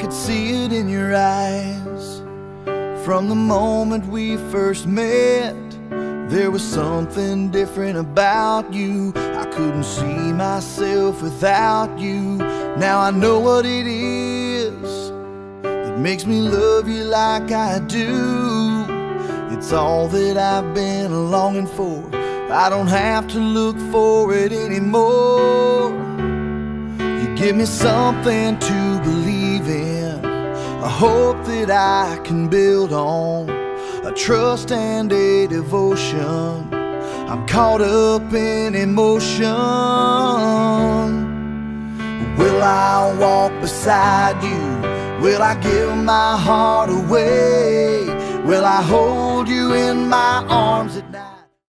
could see it in your eyes. From the moment we first met There was something different about you. I couldn't see myself without you. Now I know what it is That makes me love you like I do. It's all that I've been longing for. I don't have to look for it anymore give me something to believe in A hope that I can build on A trust and a devotion I'm caught up in emotion Will I walk beside you? Will I give my heart away? Will I hold you in my arms at night?